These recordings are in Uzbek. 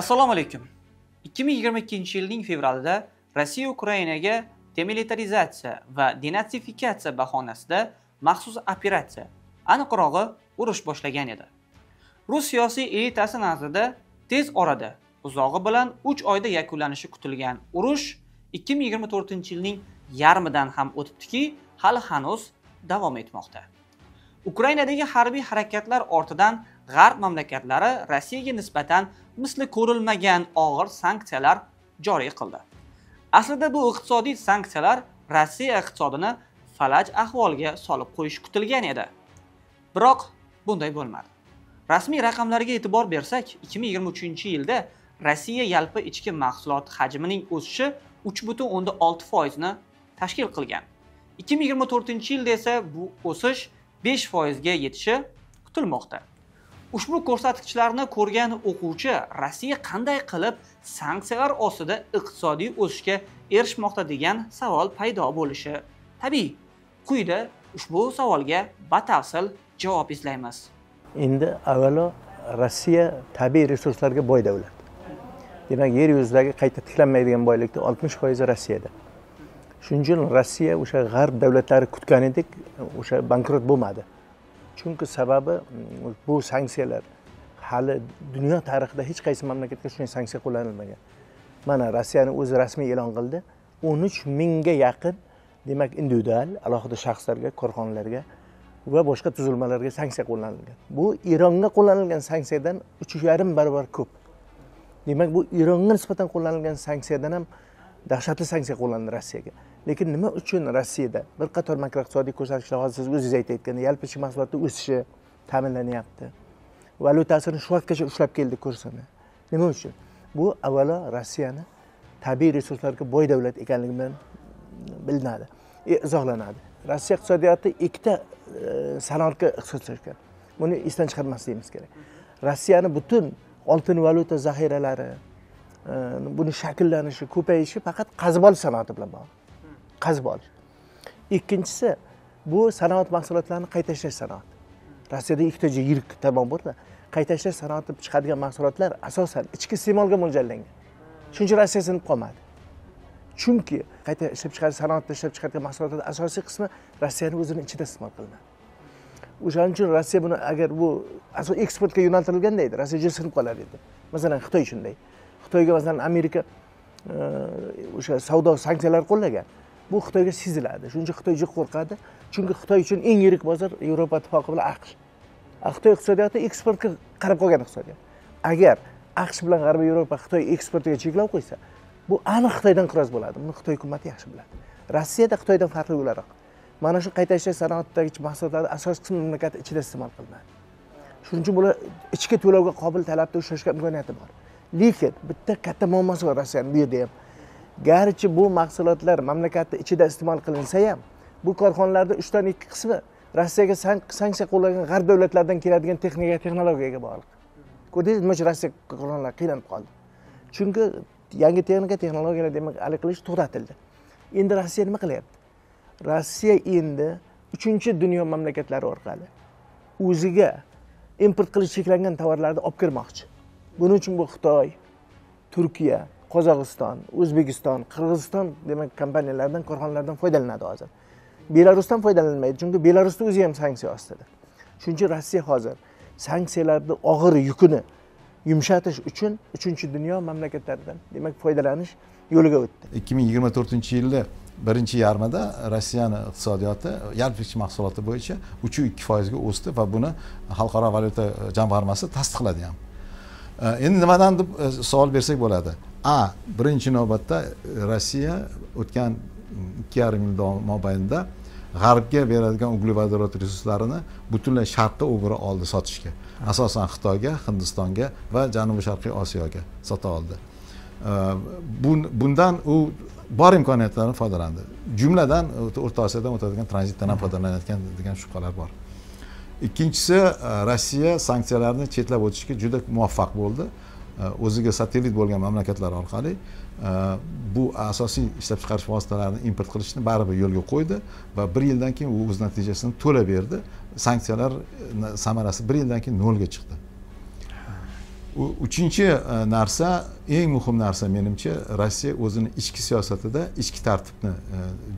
assalomu alaykum 2022 yilning fevralida rossiya ukrainaga demilitarizatsiya va denatsifikatsiya bahonasida maxsus operatsiya aniqrog'i urush boshlagan edi. Rus siyosiy elitasi nazarida tez orada uzog'i bilan 3 oyda yakunlanishi kutilgan urush 2024 yilning yarmidan ham o'tibdiki hali hanuz davom etmoqda. Ukrainadagi harbiy harakatlar ortidan g'arb mamlakatlari rossiyaga nisbatan misli ko'rilmagan og'ir sanksiyalar joriy qildi. Aslida bu iqtisodiy sanksiyalar rossiya iqtisodini falaj ahvolga solib qo'yish kutilgan edi. Biroq bunday bo'lmadi. Rasmiy raqamlarga e'tibor bersak 2023 yilda rossiya yalpi ichki mahsulot hajmining o'sishi 3,6 foizni tashkil qilgan. 2024 yilda esa bu o'sish 5 foizga yetishi kutilmoqda. Ushbu ko'rsatkichlarni ko'rgan o'quvchi rossiya qanday qilib sanksiyalar ostida iqtisodiy o'sishga erishmoqda degan savol paydo bo'lishi? Tabiiy quyida ushbu savolga batafsil javob izlaymiz. Endi avvalo rossiya tabiiy resurslarga boy davlat. Demak yer yuzidagi qayta tiklanmaydigan boylikni oltmish foizi rossiyada. Shuning uchun rossiya o'sha g'arb davlatlari kutganidek o'sha bankrot bo'lmadi. Chunki sababi mm, bu sanksiyalar hali dunyo tarixida hech qaysi mamlakatga shunday sanksiya qo'llanilmagan. Mana rossiyani o'zi rasmiy e'lon qildi. o'n uch mingga yaqin demak individual alohida shaxslarga korxonalarga va boshqa tuzilmalarga sanksiya qo'llanilgan. Bu eronga qo'llanilgan sanksiyadan uch yarim barobar ko'p. Demak bu eronga nisbatan qo'llanilgan sanksiyadan ham dahshatli sanksiya qo'llandi rossiyaga. Lekin nima uchun rossiyada bir qator makroiqtisodiy ko'rsatkichlar hozir siz o'zingiz aytayotgandek yalpi ichki mahsulotni o'sishi ta'minlanyapti. Valyutasini shu vaqtgacha ushlab keldi kursini nima uchun? Bu avvalo rossiyani tabiiy resurslarga boy davlat ekanligi bilan bilinadi e, izohlanadi. Rossiya iqtisodiyoti ikkita e, sanoatga ixtisoslashgan buni esdan chiqarmasligimiz kerak. Rossiyani butun oltin valyuta zaxiralari e, buni shakllanishi ko'payishi faqat qazib olish sanoati bilan bog'liq. Qazib olish ikkinchisi bu sanoat mahsulotlarini qayta ishlash sanoati rossiyada ikkita yirik tomon borda qayta ishlash sanoati chiqadigan mahsulotlar asosan ichki iste'molga mo'ljallangan. Shuning uchun rossiya sinib qolmadi. Chunki qayta ishlab chiqarish sanoatda ishlab chiqargan mahsulotlarni asosiy qismi rossiyani o'zini ichida iste'mol qilinadi. O'shaning uchun rossiya buni agar bu eksportga yo'naltirilganda edi rossiya juda sinib qolar edi. Masalan xitoy shunday. Xitoyga masalan amerika e, o'sha savdo sanksiyalari qo'llagan. Bu xitoyga seziladi. Shuning uchun xitoy juda qo'rqadi. Chunki xitoy uchun eng yirik bozor yevropa ittifoqi bilan aqsh. Xitoy iqtisodiyoti eksportga qarab qolgan iqtisodiyot. Agar aqsh bilan g'arbiy yevropa xitoy eksportiga cheklov qo'ysa bu aniq xitoydan inqiroz bo'ladi. Buni xitoy hukumati yaxshi biladi. Rossiyada xitoydan farqli o'laroq mana shu qayta ishlash sanoatidagi mahsulotlarni asosiy qismi mamlakat ichida iste'mol qilinadi. Shuning uchun bular ichki to'lovga qobil talabda ushlashga imkoniyati bor. Lekin bitta katta muammosi bor rossiyani bu yerda ham garchi bu mahsulotlar mamlakatni ichida iste'mol qilinsa ham bu korxonalarni uchdan ikki qismi rossiyaga sanksiya qo'llagan g'arb davlatlaridan keladigan texnika texnologiyaga bog'liq. Ko'rdingizmi nima uchun rossiya korxonalari qiynalib qoldi. Chunki yangi texnika texnologiyalar demak hali qilish to'xtatildi. Endi rossiya nima qilyapti? Rossiya endi uchinchi dunyo mamlakatlari orqali o'ziga import qilish cheklangan tovarlarni olib kirmoqchi. Buning uchun bu xitoy turkiya qozog'iston o'zbekiston qirg'iziston demak kompaniyalardan korxonalardan foydalanadi hozir. Belarusdan foydalanilmaydi chunki belarusni o'zi ham sanksiya ostida. Shuning uchun rossiya hozir sanksiyalarni og'ir yukini yumshatish uchun uchinchi dunyo mamlakatlaridan demak foydalanish yo'liga o'tdi. ikki ming yigirma to'rtinchi yilni birinchi yarmida rossiyani iqtisodiyoti yalpi ichki mahsuloti bo'yicha uchu ikki foizga o'sdi va buni xalqaro valyuta jamg'armasi tasdiqladi ham. Endi nimadan deb e, savol bersak bo'ladi. A birinchi navbatda rossiya o'tgan ikki yarim yil mobaynida g'arbga beradigan uglevodorod resurslarini butunlay sharqqa o'g'ira oldi sotishga. Asosan xitoyga hindistonga va janubiy sharqiy osiyoga sota oldi. Bundan u bor imkoniyatlardan foydalandi. Jumladan o'rta osiyodan o'tadigan tranzitdan ham foydalanayotgan degan shubhalar bor. Ikkinchisi rossiya sanksiyalarni chetlab o'tishga juda muvaffaq bo'ldi o'ziga satellit bo'lgan mamlakatlar orqali e, bu asosiy ishlab chiqarish vositalarini import qilishni baribir yo'lga qo'ydi va bir yildan keyin u o'z natijasini to'la berdi. Sanksiyalar e, samarasi bir yildan keyin nolga chiqdi. Uchinchi e, narsa eng muhim narsa menimcha rossiya o'zini ichki siyosatida ichki tartibni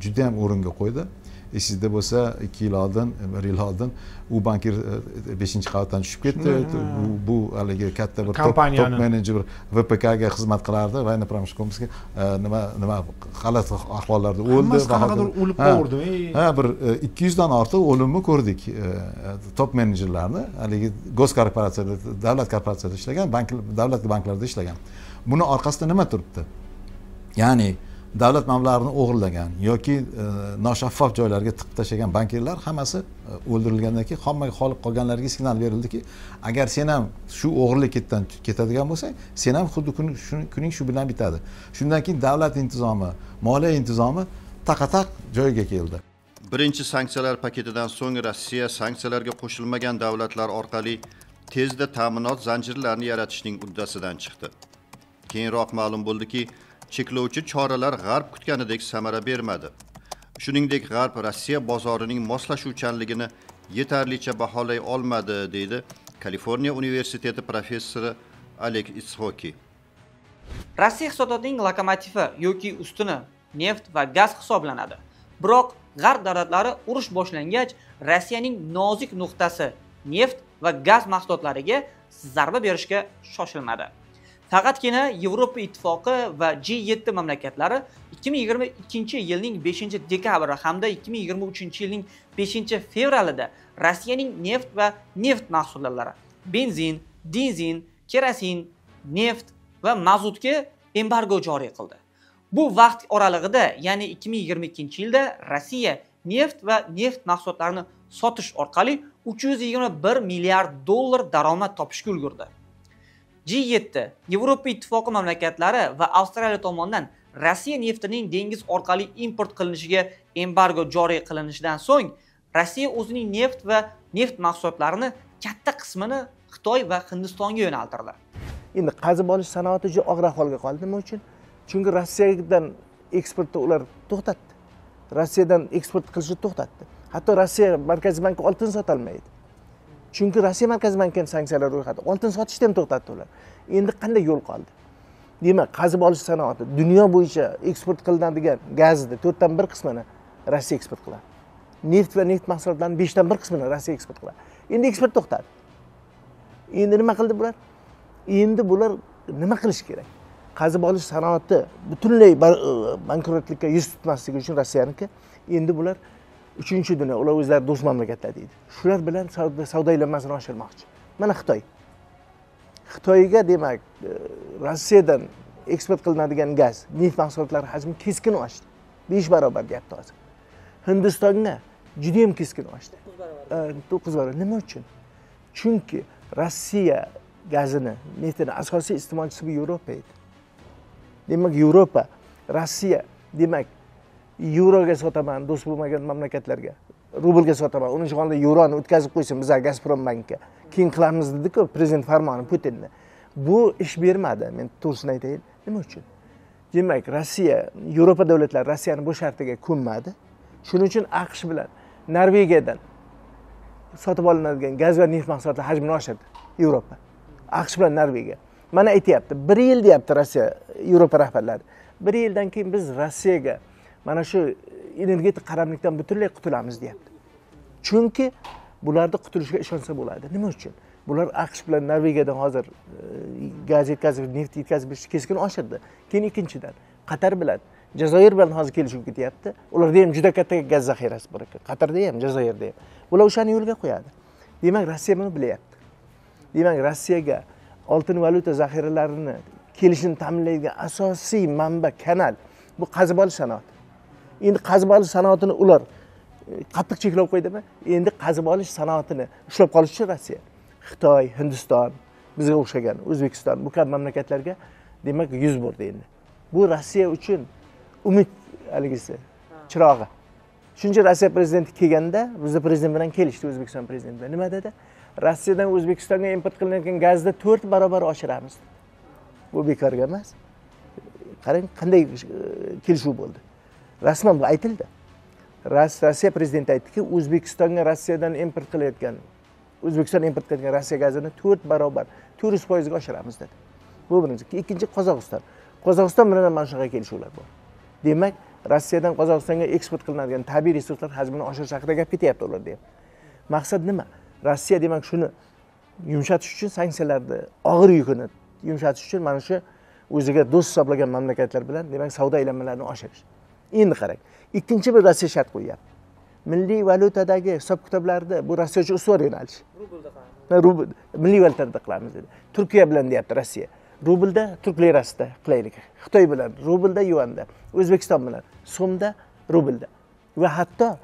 judayam juda o'ringa qo'ydi. Esingizda bo'lsa ikki yil oldin bir yil oldin u bankir e, beshinchi qavatdan tushib ketdi. Bu bu haligi katta bir top menejer vpkga xizmat qilardi военно e, nima nima g'alati ahvollarda o'ldi. Qanaqadir o'lib qoldi ha bir e, ikki yuzdan ortiq o'limni ko'rdik top menejerlarni haligi goskorporatsiyada davlat korporatsiyada ishlagan bank davlat banklarda ishlagan. Buni orqasida nima turibdi? Ya'ni davlat mablag'ini o'g'irlagan yoki e, noshaffof joylarga tiqib tashlagan bankirlar hammasi e, o'ldirilgandan keyin hammaga qolib qolganlarga signal berildiki agar sen ham shu o'g'irlikdan ketadigan bo'lsang sen ham xuddi kuning shu bilan bitadi. Shundan keyin davlat intizomi moliya intizomi taqataq joyiga keldi. Birinchi sanksiyalar paketidan so'ng rossiya sanksiyalarga qo'shilmagan davlatlar orqali tezda ta'minot zanjirlarini yaratishning uddasidan chiqdi. Keyinroq ma'lum bo'ldiki cheklovchi choralar g'arb kutganidek samara bermadi. Shuningdek g'arb rossiya bozorining moslashuvchanligini yetarlicha baholay olmadi deydi kaliforniya universiteti professori alek itsxoki rossiya iqtisodiyotining lokomotivi yoki ustuni neft va gaz hisoblanadi. Biroq g'arb davlatlari urush boshlangach rossiyaning nozik nuqtasi neft va gaz mahsulotlariga zarba berishga shoshilmadi. Faqatgina yevropa ittifoqi va g7 mamlakatlari 2022 yilning 5 dekabri hamda 2023 yilning 5 fevralida rossiyaning neft va neft mahsulotlari benzin dizin kerosin neft va mazutga embargo joriy qildi. Bu vaqt oralig'ida ya'ni 2022 yilda rossiya neft va neft mahsulotlarini sotish orqali 321 milliard dollar daromad topishga ulgurdi. G7 Yevropa ittifoqi mamlakatlari va Avstraliya tomonidan Rossiya neftining dengiz orqali import qilinishiga embargo joriy qilinishidan so'ng Rossiya o'zining neft va neft mahsulotlarini katta qismini Xitoy va Hindistonga yo'naltirdi. Endi qazib olish sanoati juda og'ir ahvolga qoldi. Nima uchun? Chunki Rossiyadan eksportni ular to'xtatdi. Rossiyadan eksport qilishni to'xtatdi. Hatto Rossiya Markaziy banki oltin sotolmaydi. Chunki rossiya markaziy banki ham sanksiyalar ro'yxati oltin sotishni ham to'xtatdi ular endi qanday yo'l qoldi? Demak qazib olish sanoati dunyo bo'yicha eksport qilinadigan gazni to'rtdan bir qismini rossiya eksport qiladi. Neft va neft mahsulotlarining beshdan bir qismini rossiya eksport qiladi. Endi eksport to'xtadi. Endi nima qildi bular? Endi bular nima qilish kerak? Qazib olish sanoati butunlay bankrotlikka yuz tutmasligi uchun rossiyaniki. Endi bular uchinchi dunyo ular o'zlari do'st mamlakatlar deydi. Shular bilan savdo aylanmasini oshirmoqchi. Mana xitoy. Xitoyga demak e, rossiyadan eksport qilinadigan gaz neft mahsulotlari hajmi keskin oshdi. Besh barobar deyapti hozir hindistonga judayam keskin oshdi. To'qqiz barobar. Nima uchun? Chunki rossiya gazini neftini asosiy iste'molchisi bu yevropa edi. Demak yevropa rossiya demak yevroga sotaman do'st bo'lmagan mamlakatlarga. Rublga sotaman. Uni holda yevroni o'tkazib qo'ysin bizlar gazprom bankka keyin qilamiz dediku prezident farmoni putinni. Bu ish bermadi men to'g'risini aytayin nima uchun? Demak rossiya yevropa davlatlari rossiyani bu shartiga ko'nmadi. Shuning uchun aqsh bilan norvegiyadan sotib olinadigan gaz va neft mahsulotlari hajmini oshirdi yevropa. Aqsh bilan norvegiya. Mana aytyapti bir yil deyapti rossiya yevropa rahbarlari. Bir yildan keyin biz rossiyaga mana shu energetik qaramlikdan butunlay qutulamiz deyapti. Chunki bularni qutulishiga ishonsa bo'ladi. Nima uchun? Bular aqsh bilan norvegiyadan hozir e, gaz yetkazib neft yetkazib berishni keskin oshirdi. Keyin ikkinchidan qatar bilan jazoir bilan hozir kelishuv ketyapti. Ularda ham juda katta gaz zaxirasi bor ekan. Qatarda ham jazoirda ham. Bular o'shani yo'lga qo'yadi. Demak rossiya buni bilyapti. Demak rossiyaga oltin valyuta zaxiralarini kelishini ta'minlaydigan asosiy manba kanal. Bu qazib olish sanoati. Endi qazib olish sanoatini ular e, qattiq cheklab qo'ydimi? Endi qazib olish sanoatini ushlab qolish uchun rossiya xitoy hindiston bizga o'xshagan o'zbekiston bu kabi mamlakatlarga demak yuz berdi endi. Bu rossiya uchun umid haligisi chirog'i. Shuning uchun rossiya prezidenti kelganda bizni prezident bilan kelishdi o'zbekiston prezidenti bilan. Nima dedi? Rossiyadan o'zbekistonga import qilinayotgan gazni to'rt barobar oshiramiz. Bu bekorga emas. Qarang qanday e, kelishuv bo'ldi. Rasman bu aytildi. Rossiya prezidenti aytdiki o'zbekistonga rossiyadan import qilayotgan o'zbekiston import qilayotgan rossiya gazini to'rt barobar to'rt yuz foizga oshiramiz dedi. Bu birinchi. Ikkinchi qozog'iston. Qozog'iston bilan ham mana shunaqa kelishuvlar bor. Demak rossiyadan qozog'istonga eksport qilinadigan tabiiy resurslar hajmini oshirish haqida gap ketyapti ularda ham maqsad nima? Rossiya demak shuni yumshatish uchun sanksiyalarni og'ir yukini yumshatish uchun mana shu o'ziga do'st hisoblagan mamlakatlar bilan demak savdo aylanmalarini oshirish. Endi qarang. Ikkinchi bir rossiya shart qo'yyapti. Milliy valyutadagi hisob kitoblarni bu rossiya uchun ustuvor yo'nalish rubl milliy valyutada qilamiz dedi. Turkiya bilan deyapti rossiya. Rublda turk lirasida qilaylik xitoy bilan rublda yuanda. O'zbekiston bilan. So'mda rublda. Va hatto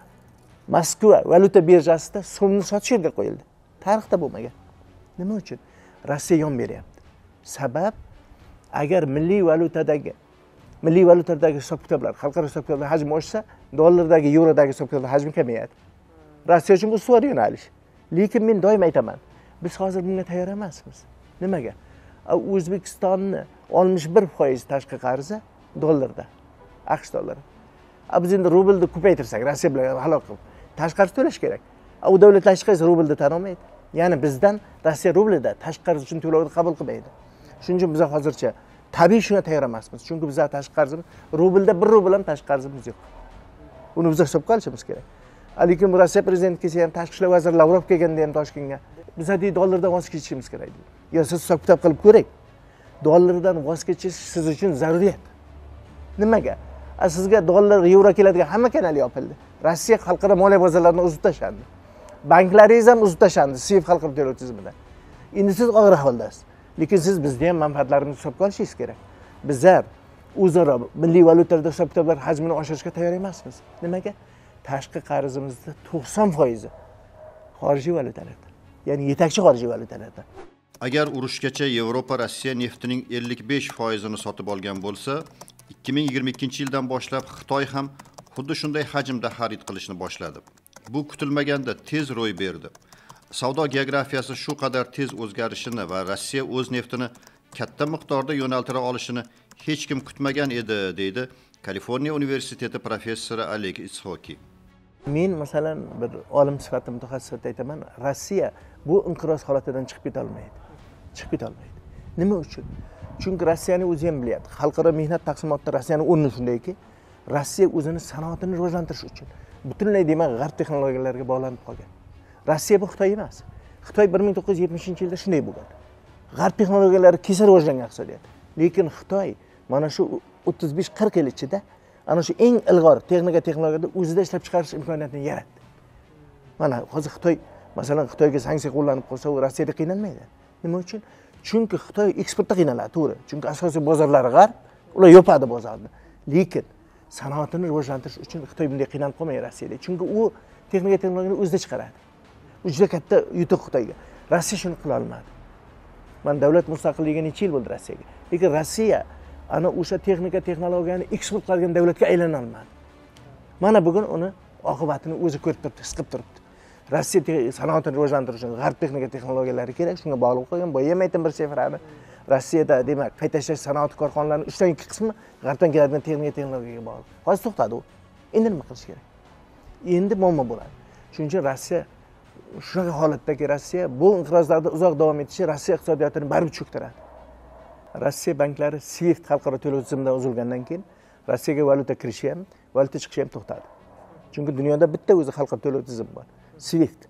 moskva valyuta birjasida so'mni sotish yo'lga qo'yildi. Tarixda bo'lmagan. Nima uchun? Rossiya yon beryapti. Sabab agar milliy valyutadagi milliy valyutadagi hisob kitoblar xalqaro hisob kitoblar hajmi oshsa dollardagi yevrodagi hisob kitoblar hajmi kamayadi. Rossiya uchun bu ustuvor yo'nalish. Lekin men doim aytaman biz hozir bunga tayyor emasmiz nimaga? O'zbekistonni oltmish bir foiz tashqi qarzi dollarda aqsh dollari. Biz endi rublni ko'paytirsak rossiya bilan halok qilib tashqi qarz to'lash kerak. U davlat qaysi rublni tan olmaydi. Ya'ni bizdan rossiya rublida tashqi qarz uchun to'lovni qabul qilmaydi. Shuning uchun biz hozircha tabiiy shunga tayyor emasmiz. Chunki biza tashqi qarzimiz rublda bir rubl ham tashqi qarzimiz yo'q. Uni biz hisobga olishimiz kerak. Lekin rossiya prezidenti kelsa ham tashqi ishlar vaziri lavrov kelganda ham toshkentga biza deydi dollardan voz kechishimiz kerak deydi. Yo siz hisob kitob qilib ko'ring. Dollardan voz kechish siz uchun zaruriyat. Nimaga? Sizga dollar yevro keladigan hamma kanal yopildi. Rossiya xalqaro moliya bozorlarini uzib tashlandi. Banklaringiz ham uzib tashlandi. Sif xalqaro to'lov tizimidan. Endi siz og'ir ahvoldasiz lekin siz bizni ham manfaatlarimizni hisobga olishingiz kerak. Bizlar o'zaro milliy valyutada hisob kitoblar hajmini oshirishga tayyor emasmiz. Nimaga? Tashqi qarzimizni to'qson foizi xorijiy valyutalarda ya'ni yetakchi xorijiy valyutalarda. Agar urushgacha yevropa rossiya neftining ellik besh foizini sotib olgan bo'lsa ikki ming yigirma ikkinchi yildan boshlab xitoy ham xuddi shunday hajmda xarid qilishni boshladi. Bu kutilmaganda tez ro'y berdi. Savdo geografiyasi shu qadar tez o'zgarishini va rossiya o'z neftini katta miqdorda yo'naltira olishini hech kim kutmagan edi deydi kaliforniya universiteti professori oleg ishoki. Men masalan bir olim sifatida mutaxassis sifatida aytaman rossiya bu inqiroz holatidan chiqib ketolmaydi. Chiqib ketolmaydi. Nima uchun? Chunki rossiyani o'zi ham bilyapti. Xalqaro mehnat taqsimotida rossiyani o'rni shundayki rossiya o'zini sanoatini rivojlantirish uchun butunlay demak g'arb texnologiyalariga bog'lanib qolgan. Rossiya bu xitoy emas. Xitoy bir ming to'qqiz yuz yetmishinchi yilda shunday bo'lgan g'arb texnologiyalari kesa rivojlangan iqtisodiyot. Lekin xitoy mana shu o'ttiz besh qirq yil ichida ana shu eng ilg'or texnika texnologiyada o'zida ishlab chiqarish imkoniyatini yaratdi. Mana hozir xitoy masalan xitoyga sanksiya qo'llanib qolsa u rossiyada qiynalmaydi. Nima uchun? Chunki xitoy eksportda qiynaladi to'g'ri. Chunki asosiy bozorlari g'arb ular yopadi bozorni. Lekin sanoatini rivojlantirish uchun xitoy bunday qiynalib qolmaydi rossiyada. Chunki u texnika texnologiyani o'zida chiqaradi. U juda katta yutuq xitoyga. Rossiya shuni qila olmadi. Mana davlat mustaqilligiga necha yil bo'ldi rossiyaga? Lekin rossiya ana o'sha texnika texnologiyani eksport qiladigan davlatga aylana olmadi. Mana bugun uni oqibatini o'zi ko'rib turibdi his qilib turibdi. Rossiya sanoatini rivojlantirish uchun g'arb texnika texnologiyalari kerak shunga bog'liq qolgan boya ham aytdim bir sifrani rossiyada demak qayta ishlash sanoati korxonalarini uchdan ikki qismi g'arbdan keladigan texnika texnologiyaga bog'liq. Hozir to'xtadi u. Endi nima qilish kerak? Endi muammo bo'ladi. Shuning uchun rossiya shunaqa holatdagi rossiya bu inqirozlarni uzoq davom etishi rossiya iqtisodiyotini baribir cho'ktiradi. Rossiya banklari swift xalqaro to'lov tizimidan uzilgandan keyin rossiyaga valyuta kirishi ham valyuta chiqishi ham to'xtadi. Chunki dunyoda bitta o'zi xalqaro to'lov tizimi bor swift.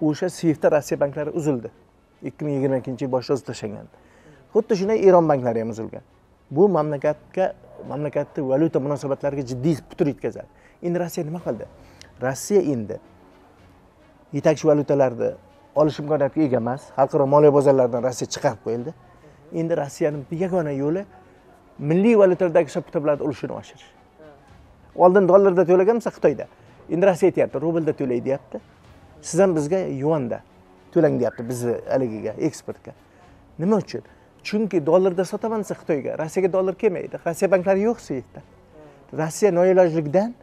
O'sha swiftda rossiya banklari uzildi. ikki ming yigirma ikkinchi yil boshida uzib tashlangan xuddi shunday eron banklari ham uzilgan. Bu mamlakatga mamlakatni valyuta munosabatlariga jiddiy putur yetkazadi. Endi rossiya nima qildi? Rossiya endi yetakchi valyutalarni olish imkoniyatiga ega emas. Xalqaro moliya bozorlaridan rossiya chiqarib qo'yildi. Endi rossiyani yagona yo'li milliy valyutalardagi hisob kitoblarni ulushini oshirish. Oldin dollarda to'lagan bo'lsa xitoyda. Endi rossiya aytyapti rublda to'lay deyapti. Siz ham bizga yuanda to'lang deyapti bizni haligiga eksportga. Nima uchun? Chunki dollarda sotaman desa xitoyga. Rossiyaga dollar kelmaydi. Rossiya banklari yo'q sviftda rossiya noilojlikdan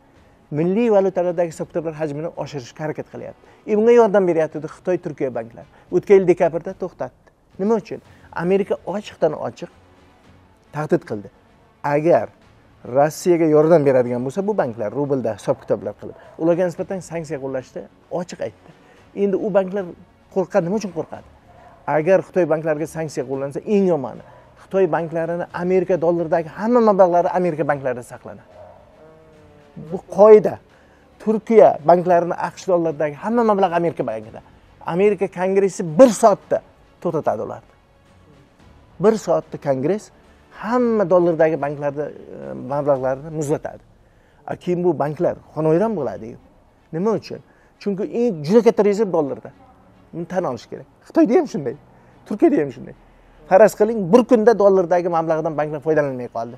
milliy valyutalardagi hisob hajmini oshirishga harakat qilyapti. E bunga yordam beryapti xitoy turkiya banklari o'tgan yil dekabrda to'xtatdi. Nima uchun? Amerika ochiqdan ochiq tahdid qildi. Agar rossiyaga yordam beradigan bo'lsa bu banklar rublda hisob kitoblar qilib ularga nisbatan sanksiya qo'llashni ochiq aytdi. Endi u banklar qo'rqadi. Nima uchun qo'rqadi? Agar xitoy banklariga sanksiya qo'llansa eng yomoni xitoy banklarini amerika dollaridagi hamma mablag'lari amerika banklarida saqlanadi. Bu qoida turkiya banklarini aqsh dollardagi hamma mablag' amerika bankida. Amerika kongressi bir soatda to'xtatadi ularni. Bir soatda kongress hamma dollardagi banklarni mablag'larni e, mablag'larini muzlatadi. Keyin bu banklar? Xonavayron bo'ladiyu nima uchun? Chunki eng juda katta rezerv dollarda. Buni tan olish kerak. Xitoyda ham shunday turkiyada ham shunday. Faraz qiling bir kunda dollardagi mablag'dan banklar foydalanmay qoldi.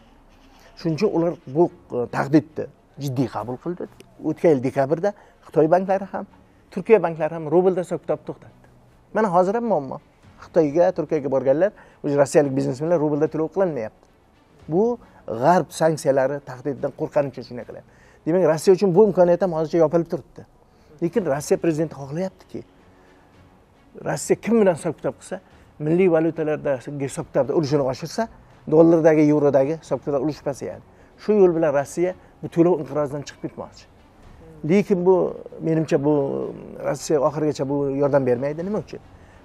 Shuning uchun ular bu e, tahdidni jiddiy qabul qildi. O'tgan yil dekabrda xitoy banklari ham turkiya banklari ham rublda hisob kitobni to'xtatdi. Mana hozir ham muammo. Xitoyga turkiyaga borganlar уже rossiyalik biznesmenlar rublda to'lov qilinmayapti bu g'arb sanksiyalari tahdididan qo'rqqani uchun shunday qilyapti demak rossiya uchun bu imkoniyat ham hozircha yopilib turibdi. Lekin rossiya prezidenti xohlayaptiki rossiya kim bilan hisob kitob qilsa milliy valyutalardagi hisob kitobda ulushini oshirsa dollardagi yevrodagi hisob kitob ulushi pasayadi. Shu yo'l bilan rossiya bu to'lov inqirozidan chiqib ketmoqchi. Lekin bu menimcha bu rossiya oxirigacha bu yordam bermaydi. Nima uchun?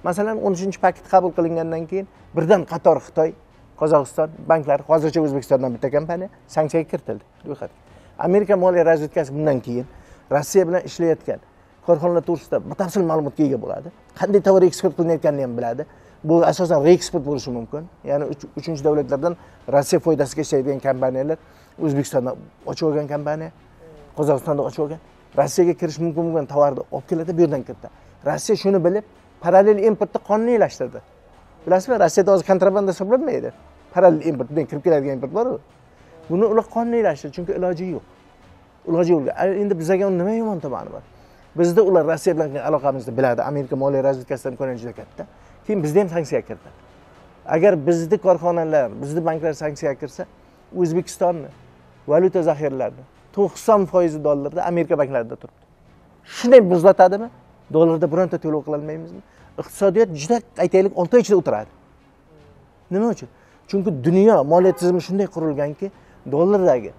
Masalan o'n uchinchi paket qabul qilingandan keyin birdan qator xitoy qozog'iston banklari hozircha o'zbekistondan bitta kompaniya sanksiyaga kiritildi. Ro'yxatga amerika moliya razvedkasi bundan keyin rossiya bilan ishlayotgan korxonalar to'g'risida batafsil ma'lumotga ega bo'ladi. Qanday tovar eksport qilinayotganini ham biladi. Bu asosan reeksport bo'lishi mumkin. Ya'ni uchinchi davlatlardan rossiya foydasiga ishlaydigan kompaniyalar o'zbekistonda ochib olgan kompaniya qozog'istonda ochib olgan. Rossiyaga kirish mumkin bo'lgan tovarni olib keladi bu yerdan kiritadi rossiya shuni bilib parallel importni qonuniylashtirdi bilasizmi rossiyada hozir kontrabanda hisoblanmaydi. Parallel import bundan kirib keladigan import boru. Buni ular qonuniylashtirdi chunki iloji yo'q. Iloji yo'q. Endi bizaga nima yomon tomoni bor? Bizda ular rossiya bilan aloqamizni biladi amerika moliya razvedkasidan imkoniyati juda katta. Keyin bizda ham sanksiyaga kirdi. Agar bizni korxonalar bizni banklar sanksiyaga kirsa o'zbekistonni valyuta zaxiralarini to'qson foizi dollarda amerika banklarida turibdi. Shunday muzlatadimi? Dollarda bironta to'lov qilolmaymizmi iqtisodiyot juda aytaylik olti oy ichida o'tiradi. Nima uchun? Chunki dunyo moliya tizimi shunday qurilganki dollardagi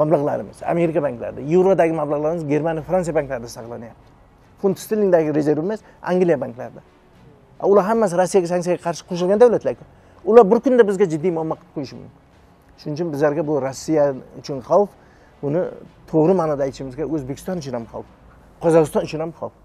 mablag'larimiz amerika banklarida yevrodagi mablag'larimiz germaniya fransiya banklarida saqlanyapti. Funt sterlingdagi rezervimiz angliya banklarida. Ular hammasi rossiyaga sanksiyaga qarshi qo'shilgan davlatlarku ular bir kunda bizga jiddiy muammo qilib qo'yishi mumkin. Shuning uchun bizlarga bu rossiya uchun xavf buni to'g'ri ma'noda aytishimizga o'zbekiston uchun ham xavf qozog'iston uchun ham xavf.